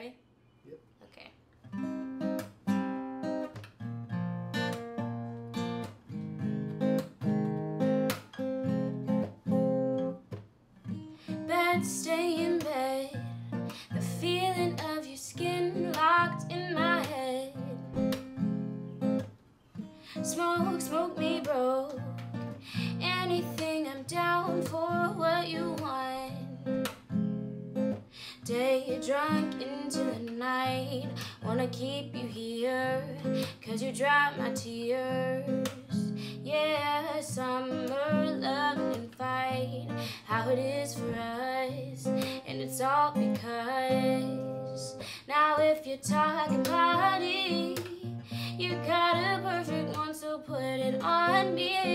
Ready? Yep. Okay. Bed, stay in bed. The feeling of your skin locked in my head. Smoke, smoke me broke. Anything I'm down for what you want. Day drunk into the night. Wanna keep you here. Cause you dry my tears. Yeah, summer, love and fight. How it is for us. And it's all because. Now, if you're talking body, you got a perfect one, so put it on me.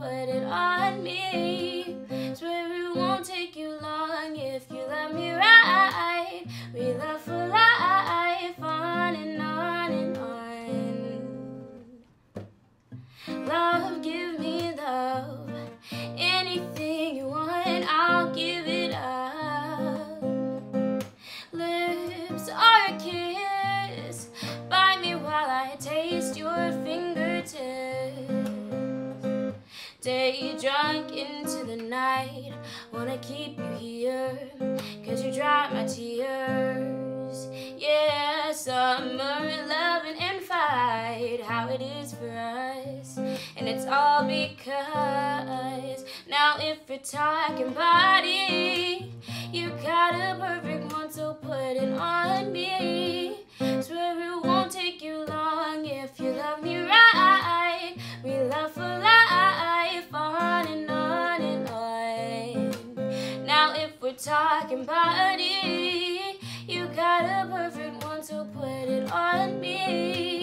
Put it on night. Wanna keep you here. Cause you dry my tears. Yeah, summer loving and fight. How it is for us. And it's all because. Now, if you're talking body, you got a perfect one, so put it on me. Swear talking body, you got a perfect one, so put it on me.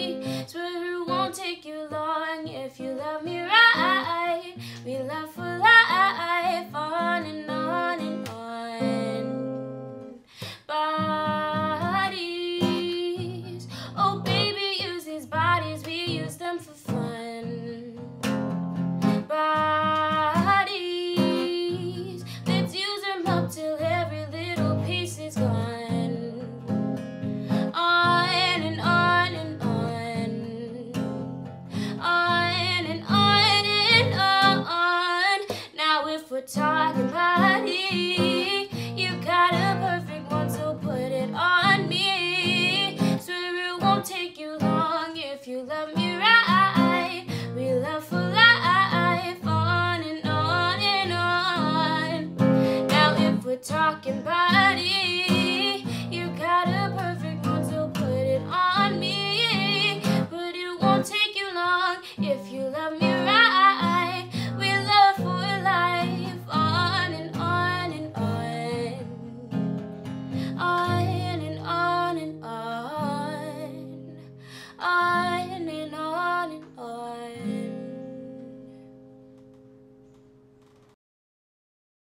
rocking body. You got a perfect one, so put it on me. But it won't take you long if you love me.